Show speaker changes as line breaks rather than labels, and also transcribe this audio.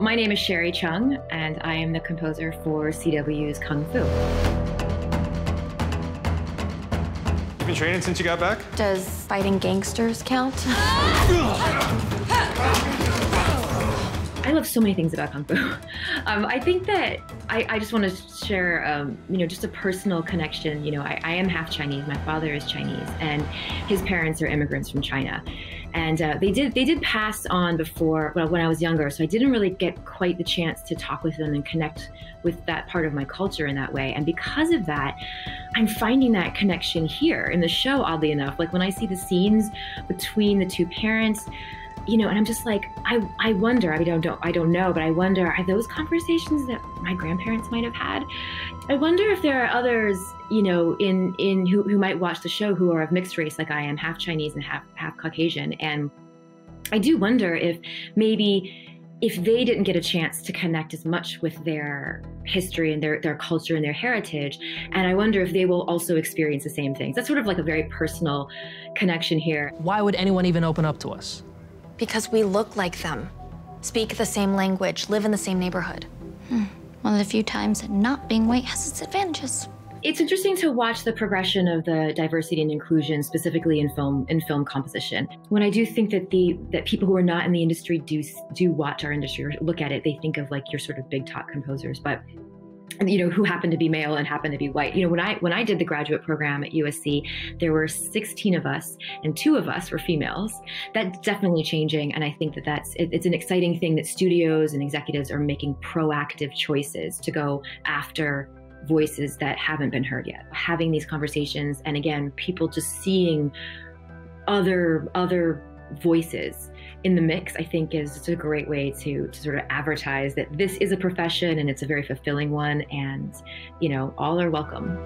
My name is Sherri Chung, and I am the composer for CW's Kung Fu.
You've been training since you got back?
Does fighting gangsters count?
Love so many things about Kung Fu. Um, I think that I, I just want to share, um, you know, just a personal connection. You know, I, I, am half Chinese. My father is Chinese, and his parents are immigrants from China. And uh, they did they did pass on before well, when I was younger, so I didn't really get quite the chance to talk with them and connect with that part of my culture in that way. And because of that, I'm finding that connection here in the show. Oddly enough, like when I see the scenes between the two parents you know, and I'm just like, I, I wonder, I don't, don't, I don't know, but I wonder, are those conversations that my grandparents might have had? I wonder if there are others, you know, in, in who, who might watch the show who are of mixed race like I am, half Chinese and half, half Caucasian. And I do wonder if maybe if they didn't get a chance to connect as much with their history and their, their culture and their heritage. And I wonder if they will also experience the same things. That's sort of like a very personal connection here.
Why would anyone even open up to us?
Because we look like them, speak the same language, live in the same neighborhood.
Hmm. One of the few times that not being white has its advantages.
It's interesting to watch the progression of the diversity and inclusion, specifically in film in film composition. When I do think that the that people who are not in the industry do do watch our industry or look at it, they think of like your sort of big top composers, but you know who happened to be male and happened to be white. You know when i when i did the graduate program at usc there were 16 of us and two of us were females. That's definitely changing and i think that that's it, it's an exciting thing that studios and executives are making proactive choices to go after voices that haven't been heard yet. Having these conversations and again people just seeing other other voices in the mix, I think is just a great way to, to sort of advertise that this is a profession and it's a very fulfilling one. And, you know, all are welcome.